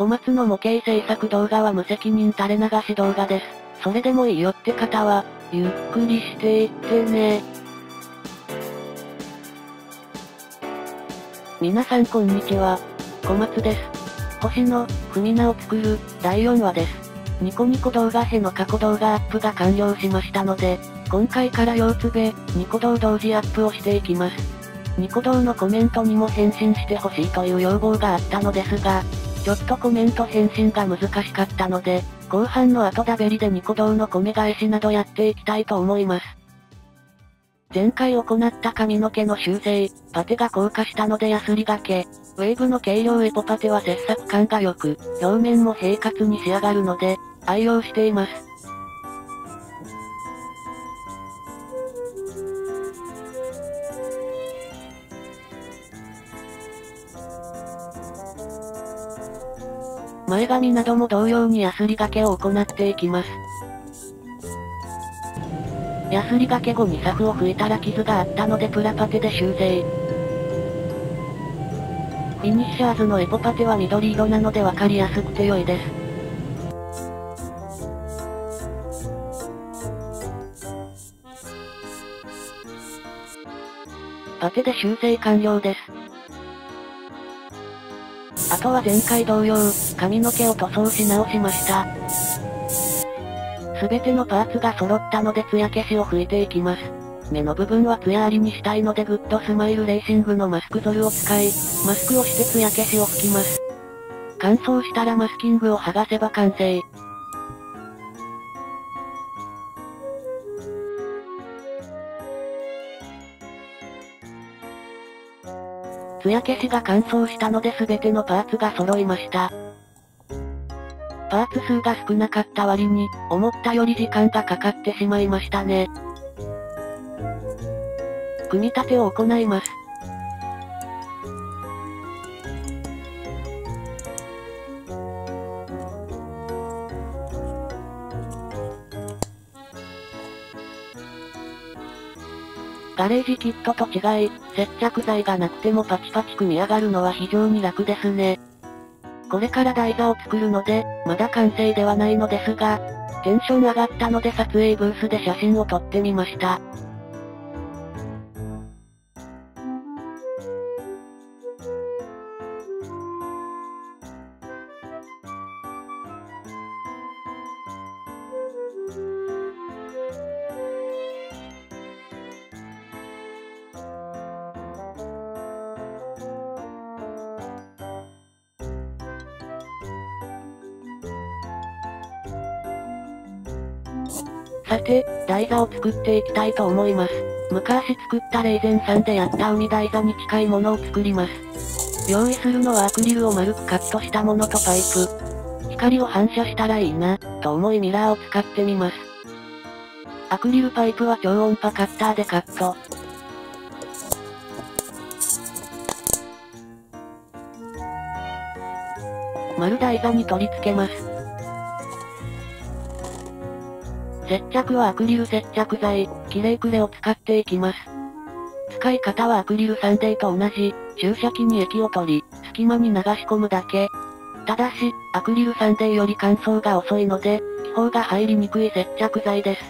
小松の模型制作動画は無責任垂れ流し動画です。それでもいいよって方は、ゆっくりしていってね。皆さんこんにちは。小松です。星の、ふみなを作る、第4話です。ニコニコ動画への過去動画アップが完了しましたので、今回から両つべ、ニコ動同時アップをしていきます。ニコ動のコメントにも返信してほしいという要望があったのですが、ちょっとコメント返信が難しかったので、後半の後だべりでニコ動の米返しなどやっていきたいと思います。前回行った髪の毛の修正、パテが硬化したのでヤスリがけ。ウェーブの軽量エポパテは切削感が良く、表面も平滑に仕上がるので、愛用しています。前髪なども同様にヤスリがけを行っていきます。ヤスリがけ後にサフを拭いたら傷があったのでプラパテで修正。フィニッシャーズのエポパテは緑色なので分かりやすくて良いです。パテで修正完了です。とは前回同様、髪の毛を塗装し直しました。すべてのパーツが揃ったので艶消しを吹いていきます。目の部分はツヤありにしたいのでグッドスマイルレーシングのマスクゾルを使い、マスクをしてツヤ消しを吹きます。乾燥したらマスキングを剥がせば完成。艶消しが乾燥したので全てのパーツが揃いました。パーツ数が少なかった割に、思ったより時間がかかってしまいましたね。組み立てを行います。ガレージキットと違い、接着剤がなくてもパチパチ組み上がるのは非常に楽ですね。これから台座を作るので、まだ完成ではないのですが、テンション上がったので撮影ブースで写真を撮ってみました。さて、台座を作っていきたいと思います。昔作ったレイゼンさんでやった海台座に近いものを作ります。用意するのはアクリルを丸くカットしたものとパイプ。光を反射したらいいな、と思いミラーを使ってみます。アクリルパイプは超音波カッターでカット。丸台座に取り付けます。接着はアクリル接着剤、キレイクレを使っていきます。使い方はアクリルサンデーと同じ、注射器に液を取り、隙間に流し込むだけ。ただし、アクリルサンデーより乾燥が遅いので、気泡が入りにくい接着剤です。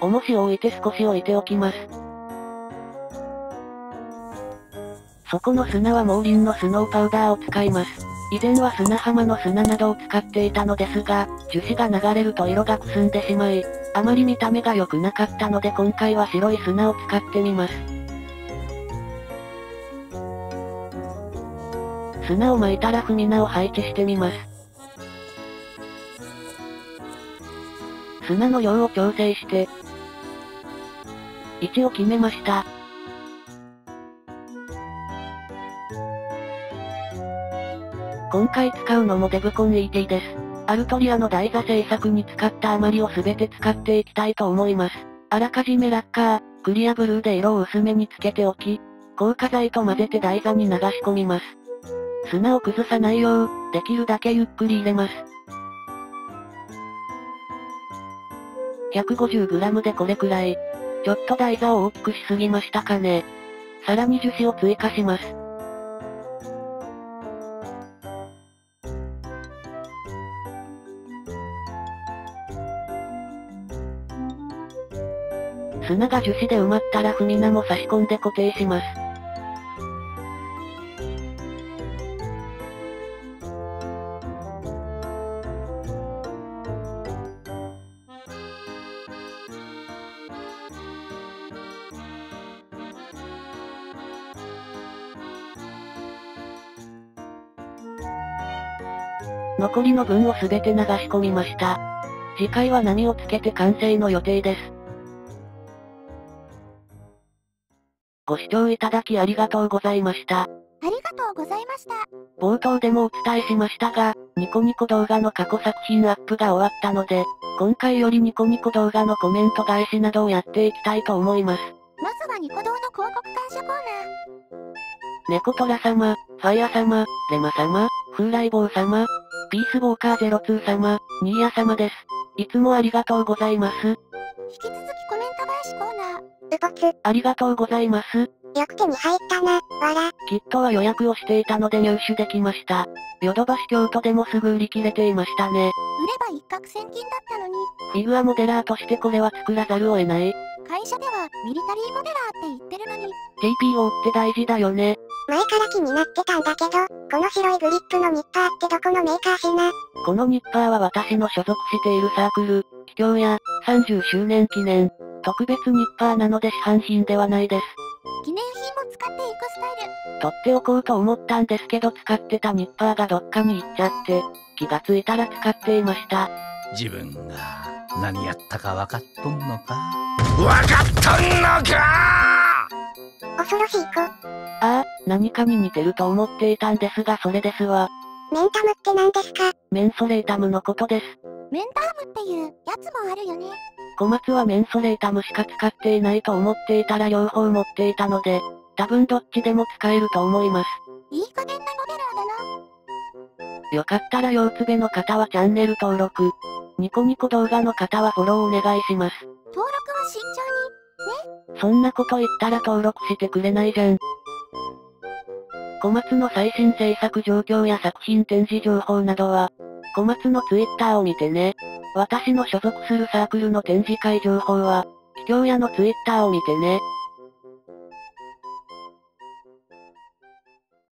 重しを置いて少し置いておきます。底の砂はモーリンのスノーパウダーを使います。以前は砂浜の砂などを使っていたのですが、樹脂が流れると色がくすんでしまい、あまり見た目が良くなかったので今回は白い砂を使ってみます。砂を巻いたら踏み名を配置してみます。砂の量を調整して、位置を決めました。今回使うのもデブコン ET です。アルトリアの台座製作に使った余りを全て使っていきたいと思います。あらかじめラッカー、クリアブルーで色を薄めにつけておき、硬化剤と混ぜて台座に流し込みます。砂を崩さないよう、できるだけゆっくり入れます。150g でこれくらい。ちょっと台座を大きくしすぎましたかね。さらに樹脂を追加します。砂が樹脂で埋まったら踏み名も差し込んで固定します。残りの分をすべて流し込みました。次回は波をつけて完成の予定です。ご視聴いただきありがとうございました。ありがとうございました。冒頭でもお伝えしましたが、ニコニコ動画の過去作品アップが終わったので、今回よりニコニコ動画のコメント返しなどをやっていきたいと思います。まずはニコ動の広告感謝コーナー。猫トラ様、ファイア様、レマ様、風来坊様、ピースボーカー02様、ニーヤ様です。いつもありがとうございます。引き続うぽつ、ありがとうございます。よく手に入ったな、わら。キットは予約をしていたので入手できました。ヨドバシ京都でもすぐ売り切れていましたね。売れば一攫千金だったのに、フィグアモデラーとしてこれは作らざるを得ない。会社ではミリタリーモデラーって言ってるのに、TPO って大事だよね。前から気になってたんだけど、この白いグリップのニッパーってどこのメーカーしな。このニッパーは私の所属しているサークル、秘境や、30周年記念、特別ニッパーなので市販品ではないです。記念品も使っていくスタイル。取っておこうと思ったんですけど使ってたニッパーがどっかに行っちゃって、気がついたら使っていました。自分が何やったか分かっとんのか？分かっとんのか恐ろしい子。ああ、何かに似てると思っていたんですがそれですわ。メンタムって何ですか？メンソレータムのことです。メンタームっていうやつもあるよね。小松はメンソレータムしか使っていないと思っていたら両方持っていたので、多分どっちでも使えると思います。いい加減なモデラーだな。よかったら腰つべの方はチャンネル登録。ニコニコ動画の方はフォローお願いします。登録は慎重に。そんなこと言ったら登録してくれないじゃん。小松の最新制作状況や作品展示情報などは、小松のツイッターを見てね。私の所属するサークルの展示会情報は、秘境屋のツイッターを見てね。